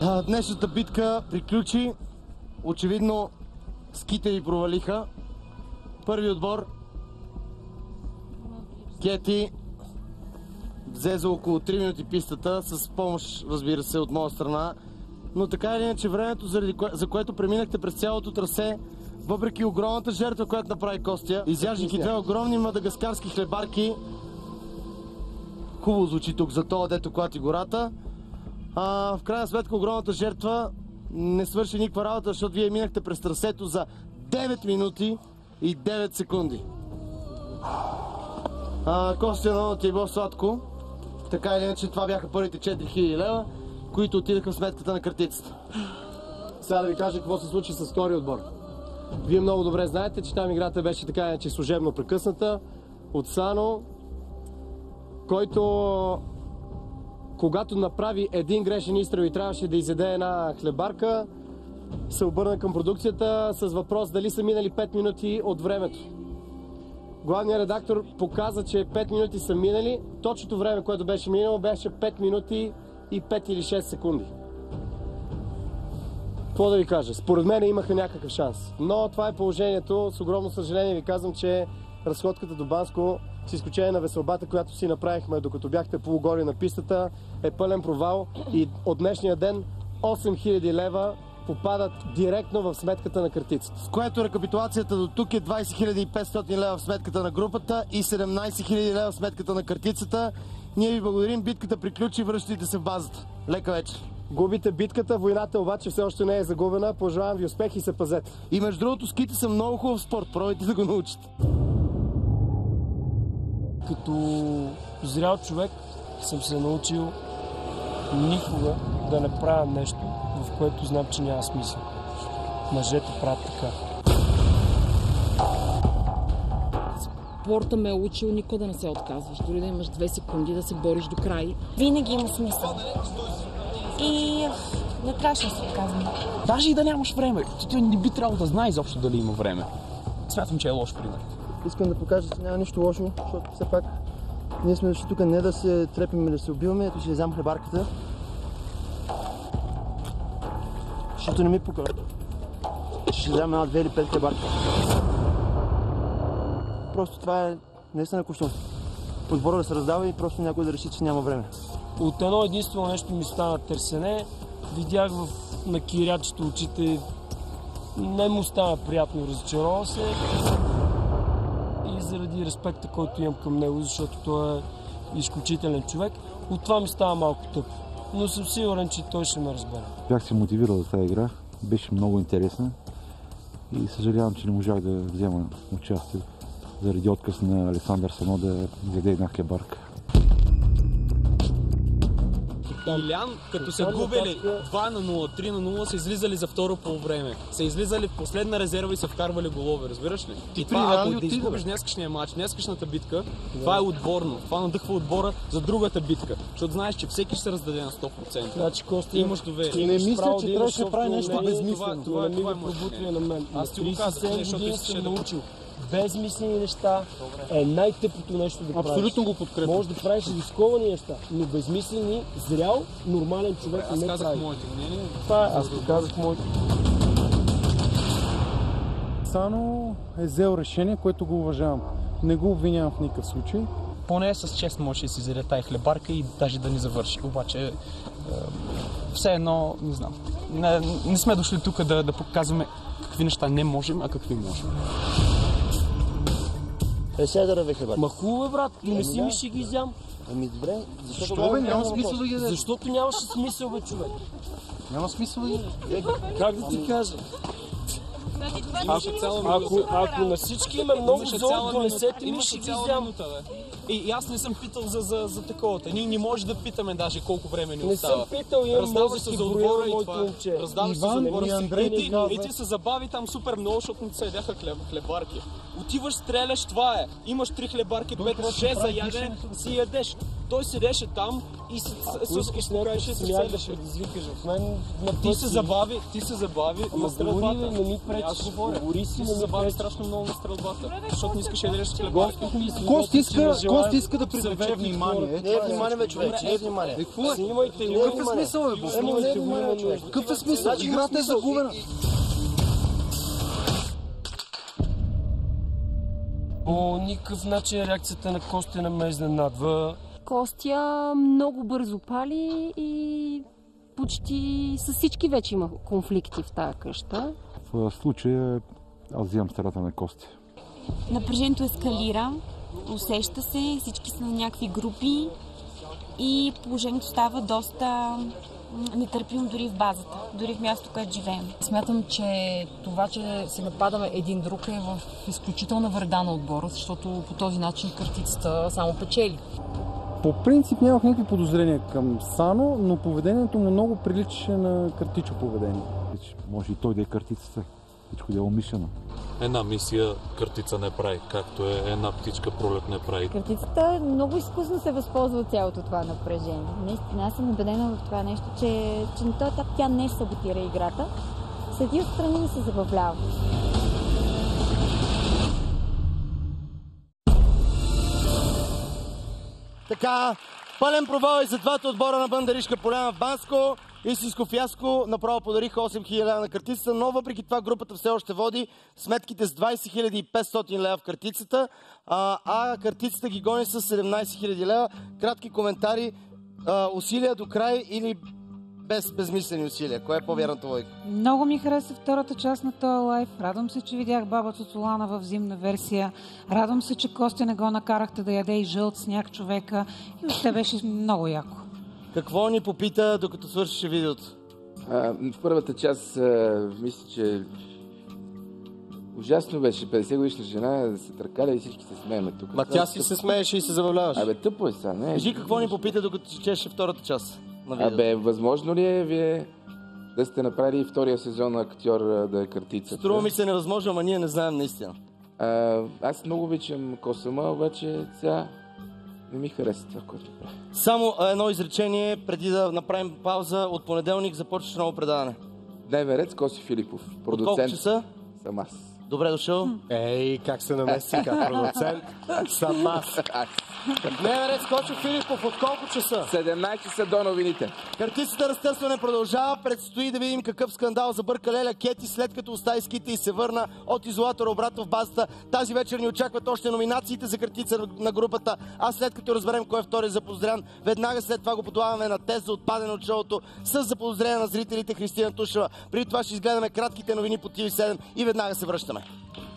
Днешната битка приключи. Очевидно ските ви провалиха. Първи отбор Кети взе за около 3 минути пистата, с помощ, разбира се, от моя страна. Но така или иначе времето, за което преминахте през цялото трасе, въпреки огромната жертва, която направи Костя, изяждайки две огромни мадагаскарски хлебарки, хубаво звучи тук за това, дето клати гората, а, в крайна сметка огромната жертва не свърши никаква работа, защото вие минахте през трасето за 9 минути и 9 секунди. А, Костя, ти е било сладко. Така или иначе, това бяха първите 4000 лева, които отидаха в сметката на картицата. Сега да ви кажа какво се случи с втори отбор. Вие много добре знаете, че там играта беше така иначе служебно прекъсната от Сано, който когато направи един грешен изстрел и трябваше да изеде една хлебарка, се обърна към продукцията с въпрос дали са минали 5 минути от времето. Главният редактор показа, че 5 минути са минали. Точното време, което беше минало, беше 5 минути и 5 или 6 секунди. Какво да ви кажа? Според мен имаха някакъв шанс. Но това е положението. С огромно съжаление ви казвам, че разходката до Банско, с изключение на веселбата, която си направихме докато бяхте полугори на пистата, е пълен провал и от днешния ден 8000 лева попадат директно в сметката на картицата. С което рекапитулацията до тук е 20 500 лева в сметката на групата и 17 000 лева в сметката на картицата. Ние ви благодарим, битката приключи, връщайте се в базата. Лека вечер! Губите битката, войната обаче все още не е загубена. Пожелавам ви успех и се пазете. И между другото, ските са много хубав спорт. Пробайте да го научите. Като зрял човек съм се научил никога да не правя нещо, в което знам, че няма смисъл. Мъжете правят така. Спорта ме е учил никога да не се отказваш. Дори да имаш две секунди да се бориш до край. Винаги има смисъл. И не трябваше да се отказвам. Даже и да нямаш време. Ти, ти не би трябвало да знае изобщо дали има време. Смятам, че е лош пример. Искам да покажа, че няма нищо лошо, защото все пак ние сме дошли тук не да се трепим или да се убиваме, ето ще вземам хлебарката. Защото не ми пука. Ще вземем една, две или пет хлебарки. Просто това е наистина кущо. Отбора да се раздава и просто някой да реши, че няма време. От едно единствено нещо ми стана търсене. Видях в, на кирячето очите. Не му стана приятно, разочарова се. Заради респекта, който имам към него, защото той е изключителен човек, от това ми става малко тъпо. Но съм сигурен, че той ще ме разбере. Бях се мотивирал за тази игра. Беше много интересна. И съжалявам, че не можах да взема участие заради отказ на Александър Сано да яде една хлебарка. Илян, като са губили 2 на 0, 3 на 0, са излизали за второ по време. Са излизали в последна резерва и са вкарвали голове, разбираш ли? Ти това, ако да изгубиш днескашния матч, днескашната битка, това е отборно. Това надъхва отбора за другата битка. Защото знаеш, че всеки ще се раздаде на 100%. Значи, Костя, Имаш доверие. Не мисля, че трябваше да прави нещо безмислено. Това, това, Това е това е пробутване на мен. Аз ти го казах, защото съм да научил. Безмислени неща е най-тъпото нещо да правиш. Абсолютно го подкрепям. Може да правиш рисковани неща, но безмислени, зрял, нормален човек Аз не казах прави. моите мнение. Това е, аз ти казах моето. Сано е взел решение, което го уважавам. Не го обвинявам в никакъв случай. Поне с чест може да си изяде тази хлебарка и даже да ни завърши. Обаче, е, все едно, не знам. Не, не сме дошли тук да, да показваме какви неща не можем, а какви можем. Е, сега да ръве хлебарка. Ма хубаво е, брат, донеси ми ще ги изям. Ами добре, защото... Що бе, няма смисъл да ги ядеш. Защото нямаше смисъл, бе, човек. Няма смисъл да ги ядеш. Как да ти кажа? Имаше цяла Ако, ако на всички има много зор, донесете ми, ще ги изям. бе. И, и аз не съм питал за, за, за таковата. Ние не може да питаме даже колко време ни Не остава. съм питал, имам Раздава мозък се и за броя отбора и това. момче. Раздава се за отбора и си. Ти, се забави там супер много, защото не се ядяха хлеб, хлебарки. Отиваш, стреляш, това е. Имаш три хлебарки, пет, шест за ядене, си ядеш. Той седеше там, и се, се, искаш смях да предизвикаш в мен, на Ти се забави, ти се забави на стрелбата. не ми говоря. Говори си, ти не се забави страшно много на стрелбата. Защото не искаш да ядеш хлеба. Гостът ми си Кост иска, не Кост иска да привлече внимание. Не е внимание, бе, човек, не е внимание. Какво е? Снимайте го. Какъв е смисъл, бе? Снимайте нужда. Какъв е смисъл? Играта е загубена. По никакъв начин реакцията на Костя не ме изненадва. Костя много бързо пали и почти с всички вече има конфликти в тая къща. В случая аз взимам страната на Кости. Напрежението ескалира, усеща се, всички са на някакви групи и положението става доста м, нетърпимо дори в базата, дори в мястото, където живеем. Смятам, че това, че се нападаме един друг е в изключителна вреда на отбора, защото по този начин картицата само печели. По принцип нямах никакви подозрения към Сано, но поведението му много приличаше на картичо поведение. Може и той да е картицата. Всичко да е умишлено. Една мисия картица не прави, както е една птичка пролет не прави. Картицата много изкусно се възползва от цялото това напрежение. Наистина, аз съм убедена в това нещо, че, че на този етап тя не саботира играта. Седи отстрани и се забавлява. Така, пълен провал и за двата отбора на Бандаришка поляна в Банско. Истинско фиаско, направо подариха 8000 лева на картицата, но въпреки това групата все още води сметките с 20 500 лева в картицата, а, а картицата ги гони с 17 000 лева. Кратки коментари, а, усилия до край или без безмислени усилия? Кое е по-вярната логика? Много ми хареса втората част на този лайф. Радвам се, че видях бабата Солана в зимна версия. Радвам се, че Костя не го накарахте да яде и жълт сняг човека. И въобще беше много яко. Какво ни попита, докато свършише видеото? А, в първата част а, мисля, че ужасно беше. 50 годишна жена да се търкаля и всички се смееме тук. Ма тя си се смееше и се забавляваше. Абе, тъпо е сега, не. Кажи какво ни попита, докато чеше втората част на видеото. Абе, възможно ли е вие да сте направили втория сезон на актьор да е картица? Струва ми се невъзможно, ама ние не знаем наистина. А, аз много обичам Косама, обаче сега не ми хареса това, което прави. Само едно изречение, преди да направим пауза. От понеделник започваш ново предаване. Дневен ред с Коси Филипов, продуцент. От колко часа? Съм аз. Добре дошъл. Ей, как се намеси като продуцент. Съм аз. Дневен ред с Кочо Филипов. От колко часа? 17 часа до новините. Картицата разтърсване продължава. Предстои да видим какъв скандал забърка Леля Кети след като остави ските и се върна от изолатора обратно в базата. Тази вечер ни очакват още номинациите за картица на групата. А след като разберем кой е втори заподозрян, веднага след това го подлагаме на тест за отпадане от шоуто с заподозрение на зрителите Христина Тушева. Преди това ще изгледаме кратките новини по TV7 и веднага се връщаме. Bye.